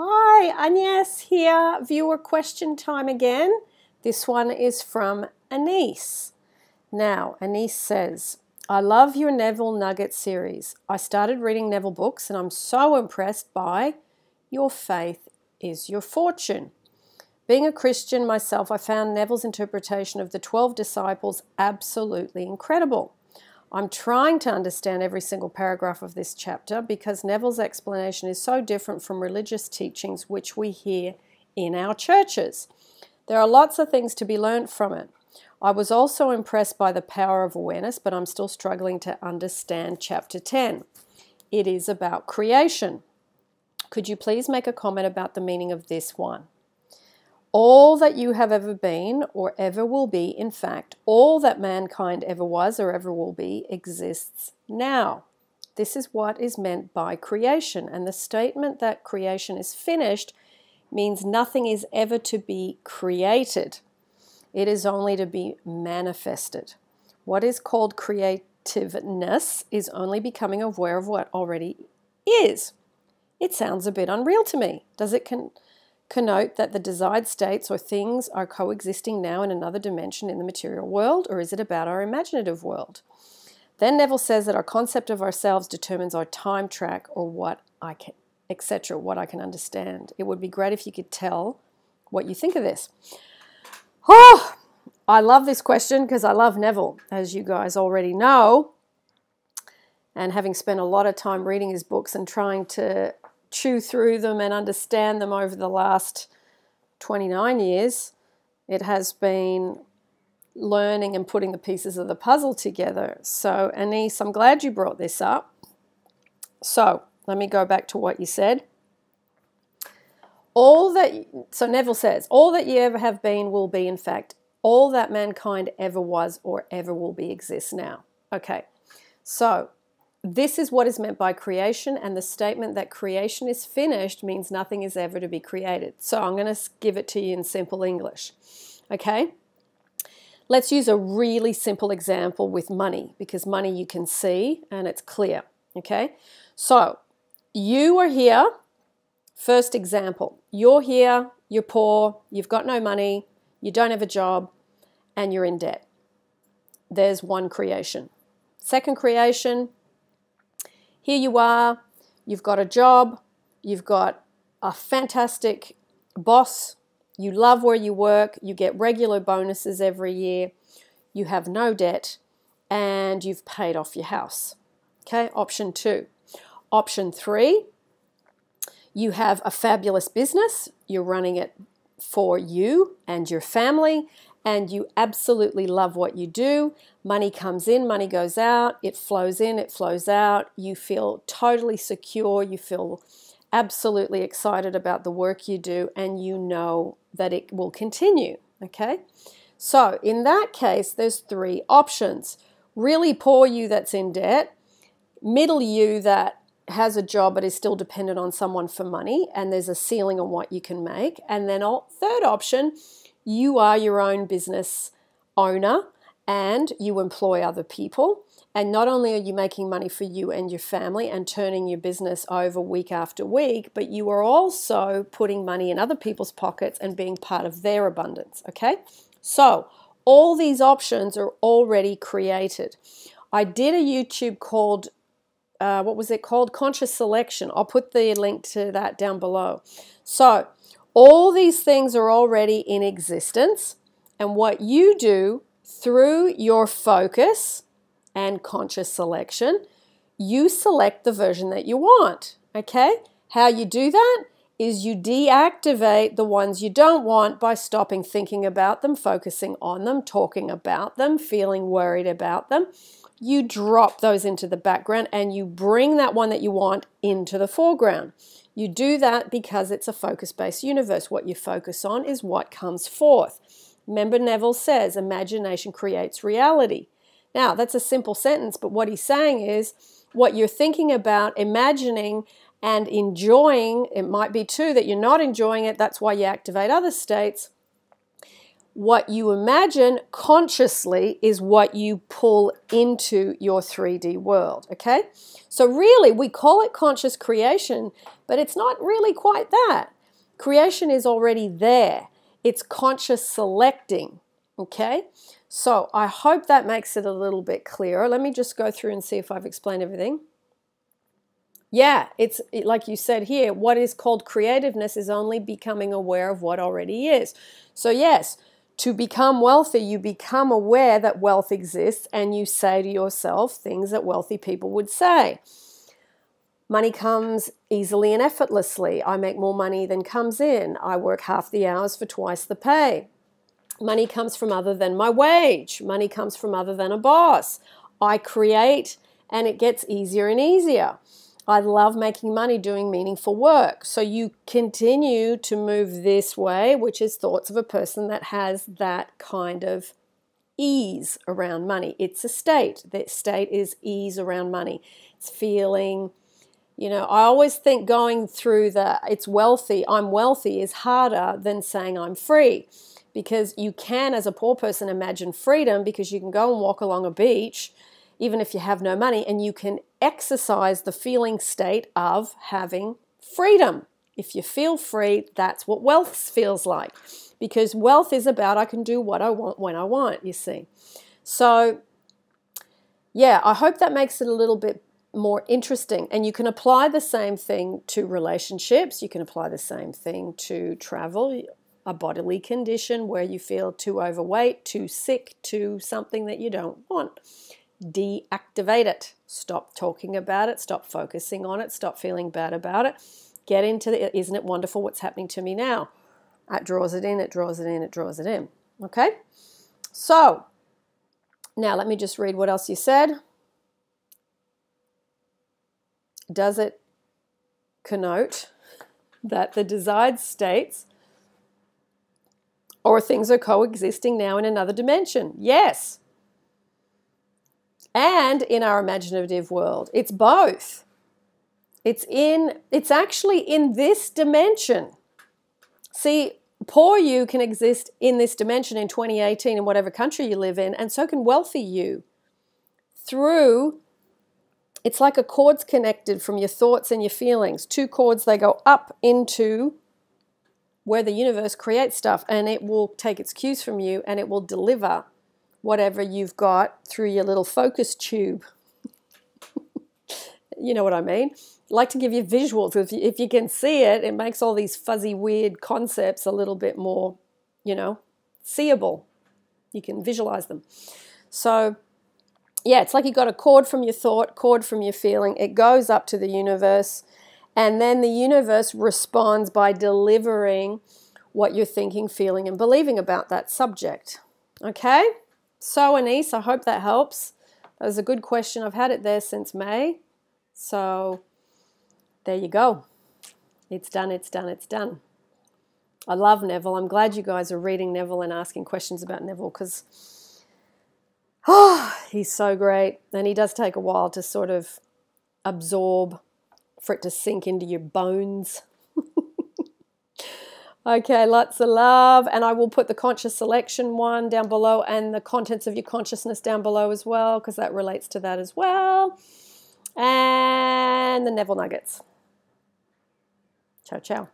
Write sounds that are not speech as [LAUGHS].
Hi, Agnes here. Viewer question time again. This one is from Anisse. Now, Anisse says, I love your Neville Nugget series. I started reading Neville books and I'm so impressed by Your Faith is Your Fortune. Being a Christian myself, I found Neville's interpretation of the 12 disciples absolutely incredible. I'm trying to understand every single paragraph of this chapter because Neville's explanation is so different from religious teachings which we hear in our churches. There are lots of things to be learnt from it. I was also impressed by the power of awareness, but I'm still struggling to understand chapter 10. It is about creation. Could you please make a comment about the meaning of this one? All that you have ever been or ever will be, in fact, all that mankind ever was or ever will be, exists now. This is what is meant by creation. And the statement that creation is finished means nothing is ever to be created, it is only to be manifested. What is called creativeness is only becoming aware of what already is. It sounds a bit unreal to me. Does it con- connote that the desired states or things are coexisting now in another dimension in the material world, or is it about our imaginative world? Then Neville says that our concept of ourselves determines our time track or what I can, etc., what I can understand. It would be great if you could tell what you think of this. Oh, I love this question because I love Neville, as you guys already know. And having spent a lot of time reading his books and trying to chew through them and understand them over the last 29 years, it has been learning and putting the pieces of the puzzle together. So, Anisse, I'm glad you brought this up. So, let me go back to what you said. All that, so Neville says, all that you ever have been will be, in fact, all that mankind ever was or ever will be exists now. Okay, so this is what is meant by creation, and the statement that creation is finished means nothing is ever to be created. So I'm going to give it to you in simple English. Okay? Let's use a really simple example with money because money you can see and it's clear. Okay? So you are here. First example you're here, you're poor, you've got no money, you don't have a job, and you're in debt. There's one creation. Second creation, here you are, you've got a job, you've got a fantastic boss, you love where you work, you get regular bonuses every year, you have no debt, and you've paid off your house. Okay, option two. Option three, you have a fabulous business, you're running it for you and your family, and you absolutely love what you do. Money comes in, money goes out, it flows in, it flows out. You feel totally secure, you feel absolutely excited about the work you do, and you know that it will continue. Okay? So, in that case, there's three options really poor you that's in debt, middle you that has a job but is still dependent on someone for money, and there's a ceiling on what you can make, and then third option, you are your own business owner and you employ other people. And not only are you making money for you and your family and turning your business over week after week, but you are also putting money in other people's pockets and being part of their abundance. Okay? So, all these options are already created. I did a YouTube called, uh, what was it called? Conscious Selection. I'll put the link to that down below. So, all these things are already in existence, and what you do through your focus and conscious selection, you select the version that you want. Okay? How you do that is you deactivate the ones you don't want by stopping thinking about them, focusing on them, talking about them, feeling worried about them. You drop those into the background and you bring that one that you want into the foreground. You do that because it's a focus based universe. What you focus on is what comes forth. Remember, Neville says imagination creates reality. Now, that's a simple sentence, but what he's saying is what you're thinking about, imagining, and enjoying, it might be too that you're not enjoying it, that's why you activate other states. What you imagine consciously is what you pull into your 3D world, okay? So, really, we call it conscious creation, but it's not really quite that. Creation is already there, it's conscious selecting, okay? So, I hope that makes it a little bit clearer. Let me just go through and see if I've explained everything. Yeah, it's like you said here, what is called creativeness is only becoming aware of what already is. So, yes, to become wealthy, you become aware that wealth exists and you say to yourself things that wealthy people would say. Money comes easily and effortlessly. I make more money than comes in. I work half the hours for twice the pay. Money comes from other than my wage. Money comes from other than a boss. I create and it gets easier and easier. I love making money doing meaningful work. So you continue to move this way, which is thoughts of a person that has that kind of ease around money. It's a state. That state is ease around money. It's feeling, you know, I always think going through the it's wealthy, I'm wealthy is harder than saying I'm free. Because you can, as a poor person, imagine freedom because you can go and walk along a beach even if you have no money, and you can exercise the feeling state of having freedom. If you feel free, that's what wealth feels like. Because wealth is about I can do what I want when I want, you see. So, yeah, I hope that makes it a little bit more interesting. And you can apply the same thing to relationships, you can apply the same thing to travel, a bodily condition where you feel too overweight, too sick, too something that you don't want deactivate it. Stop talking about it, stop focusing on it, stop feeling bad about it. Get into the isn't it wonderful what's happening to me now? It draws it in, it draws it in, it draws it in. Okay? So, now let me just read what else you said. Does it connote that the desired states or things are coexisting now in another dimension? Yes and in our imaginative world. It's both. It's in it's actually in this dimension. See, poor you can exist in this dimension in 2018 in whatever country you live in, and so can wealthy you. Through it's like a cord's connected from your thoughts and your feelings. Two cords they go up into where the universe creates stuff and it will take its cues from you and it will deliver whatever you've got through your little focus tube. [LAUGHS] you know what I mean? I like to give you visuals. If you, if you can see it, it makes all these fuzzy, weird concepts a little bit more, you know, seeable. You can visualize them. So, yeah, it's like you got a cord from your thought, cord from your feeling. It goes up to the universe, and then the universe responds by delivering what you're thinking, feeling, and believing about that subject. Okay? So, Anisse, I hope that helps. That was a good question. I've had it there since May. So, there you go. It's done, it's done, it's done. I love Neville. I'm glad you guys are reading Neville and asking questions about Neville because oh, [SIGHS] he's so great. And he does take a while to sort of absorb, for it to sink into your bones. Okay, lots of love. And I will put the conscious selection one down below and the contents of your consciousness down below as well, because that relates to that as well. And the Neville Nuggets. Ciao, ciao.